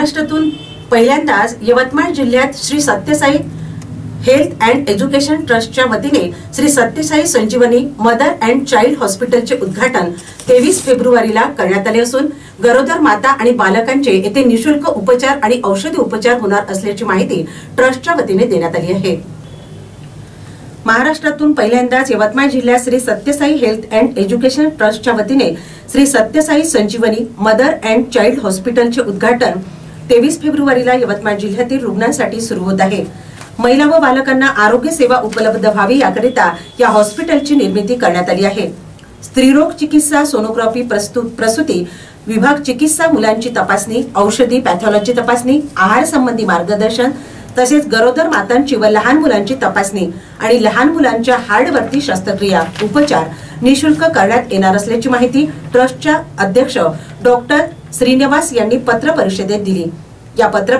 महाराष्ट्रातून पहिल्यांदाच यवतमाळ जिल्ह्यात Shri Sathya Sai health and education ट्रस्टच्या वतीने Shri Sathya Sai Sanjeevani mother and child हॉस्पिटलचे उद्घाटन तेवीस फेब्रुवारीला करण्यात आले असून गरोदर माता आणि बालकांचे येथे निशुल्क उपचार आणि औषधी उपचार होणार असल्याची माहिती ट्रस्टच्या वतीने देण्यात आली आहे. महाराष्ट्रातून पहिल्यांदाच यवतमाळ जिल्ह्यात Shri Sathya Sai health and education ट्रस्टच्या वतीने Shri Sathya Sai Sanjeevani mother and child हॉस्पिटलचे उद्घाटन तेवीस फेब्रुवारीला यवतमाळ जिल्ह्यातील रुग्णांसाठी सुरू होत आहे. महिला व बालकांना आरोग्य सेवा उपलब्ध व्हावी याकरिता या हॉस्पिटलची निर्मिती करण्यात आली आहे. स्त्रीरोग चिकित्सा सोनोग्राफी प्रस्तुत प्रसूती विभाग चिकित्सा मुलांची तपासणी औषधी पॅथॉलॉजी तपासणी आहार संबंधी मार्गदर्शन तसेच गरोदर मातांची व लहान मुलांची तपासणी आणि लहान मुलांच्या हार्डवरती शस्त्रक्रिया उपचार निशुल्क करण्यात येणार असल्याची माहिती ट्रस्टच्या अध्यक्ष डॉक्टर श्रीनिवास यांनी पत्र परिषदेत दिली. या पत्र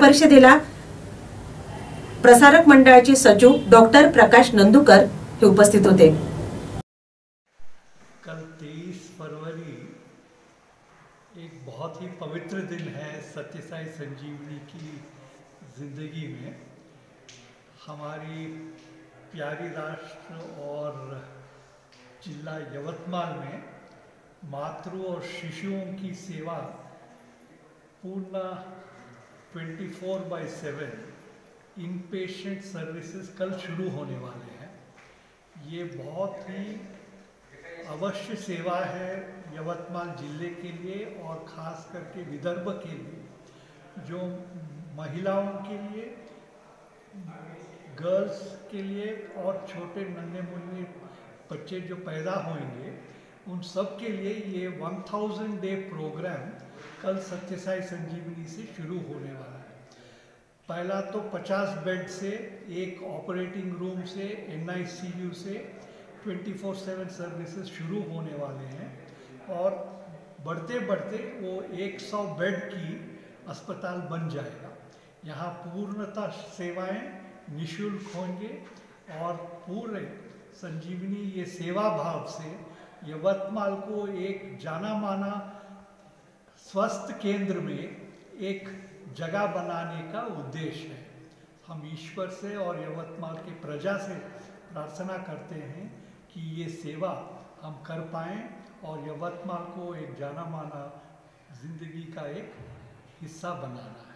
प्रसारक मंडळाचे सचिव डॉक्टर प्रकाश नंदुकर हे उपस्थित होते. कल 23 फरवरी एक बहुत ही पवित्र दिन है सत्यसाई संजीवनी की ज़िंदगी में। हमारी प्यारी राष्ट्र और जिला यवतमाल में मातृ और शिशुओं की सेवा पूर्ण 24 बाय 7 इन पेशेंट सर्विसेज़ कल शुरू होने वाले हैं। ये बहुत ही अवश्य सेवा है यवतमाल ज़िले के लिए और ख़ास करके विदर्भ के लिए, जो महिलाओं के लिए, गर्ल्स के लिए और छोटे नन्हे मुन्ने बच्चे जो पैदा होंगे, उन सब के लिए ये 1000 डे प्रोग्राम कल सत्यसाई संजीवनी से शुरू होने वाला है। पहला तो 50 बेड से, एक ऑपरेटिंग रूम से एन से 24/7 सर्विसेज़ शुरू होने वाले हैं और बढ़ते बढ़ते वो 100 बेड की अस्पताल बन जाएगा। यहाँ पूर्णतः सेवाएँ निशुल्क होंगे और पूरे संजीवनी ये सेवा भाव से यवतमाल को एक जाना माना स्वस्थ केंद्र में एक जगह बनाने का उद्देश्य है। हम ईश्वर से और यवतमाल के प्रजा से प्रार्थना करते हैं कि ये सेवा हम कर पाएँ और यवतमाल को एक जाना माना ज़िंदगी का एक हिस्सा बनाना है।